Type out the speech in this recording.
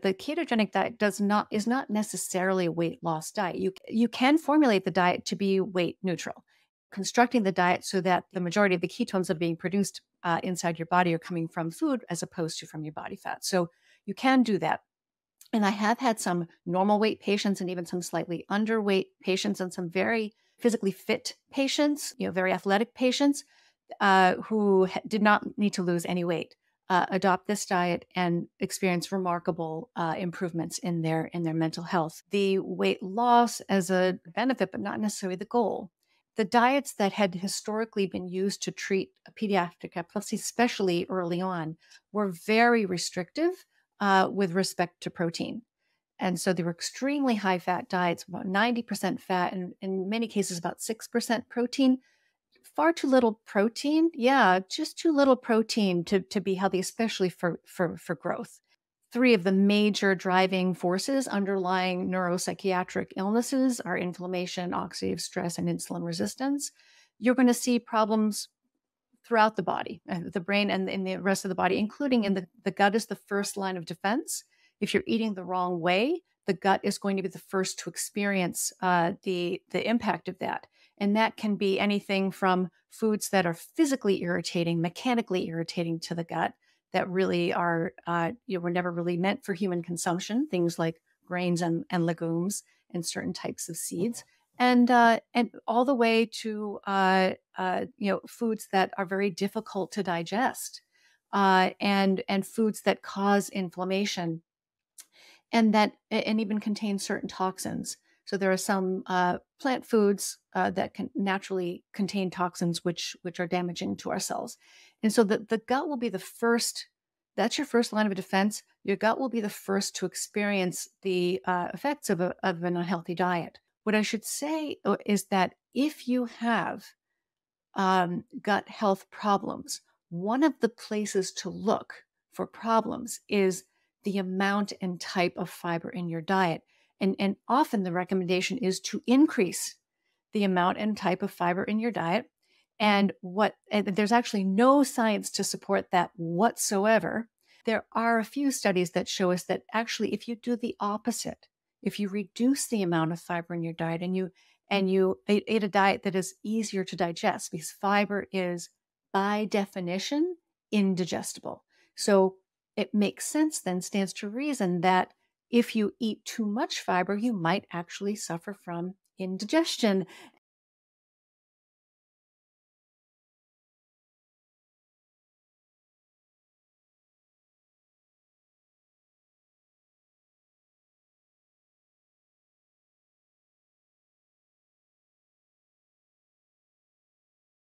The ketogenic diet does not is not necessarily a weight loss diet. You you can formulate the diet to be weight neutral, constructing the diet so that the majority of the ketones that are being produced uh, inside your body are coming from food as opposed to from your body fat. So you can do that. And I have had some normal weight patients and even some slightly underweight patients and some very physically fit patients, you know, very athletic patients uh, who did not need to lose any weight. Uh, adopt this diet and experience remarkable uh, improvements in their in their mental health. The weight loss as a benefit, but not necessarily the goal. The diets that had historically been used to treat pediatric epilepsy, especially early on, were very restrictive uh, with respect to protein. And so they were extremely high fat diets, about 90% fat, and in many cases, about 6% protein. Far too little protein. Yeah, just too little protein to, to be healthy, especially for, for, for growth. Three of the major driving forces underlying neuropsychiatric illnesses are inflammation, oxidative stress, and insulin resistance. You're going to see problems throughout the body, uh, the brain, and in the rest of the body, including in the, the gut is the first line of defense if you're eating the wrong way, the gut is going to be the first to experience uh, the the impact of that, and that can be anything from foods that are physically irritating, mechanically irritating to the gut, that really are uh, you know were never really meant for human consumption. Things like grains and, and legumes and certain types of seeds, and uh, and all the way to uh, uh, you know foods that are very difficult to digest, uh, and and foods that cause inflammation and that and even contain certain toxins. So there are some uh, plant foods uh, that can naturally contain toxins which which are damaging to our cells, and so the the gut will be the first. That's your first line of defense. Your gut will be the first to experience the uh, effects of, a, of an unhealthy diet. What I should say uh, is that if you have um, gut health problems, one of the places to look for problems is the amount and type of fiber in your diet. And, and often the recommendation is to increase the amount and type of fiber in your diet. And what and there's actually no science to support that whatsoever. There are a few studies that show us that actually, if you do the opposite, if you reduce the amount of fiber in your diet and you and you eat a diet that is easier to digest, because fiber is by definition indigestible. So it makes sense then, stands to reason that if you eat too much fiber, you might actually suffer from indigestion.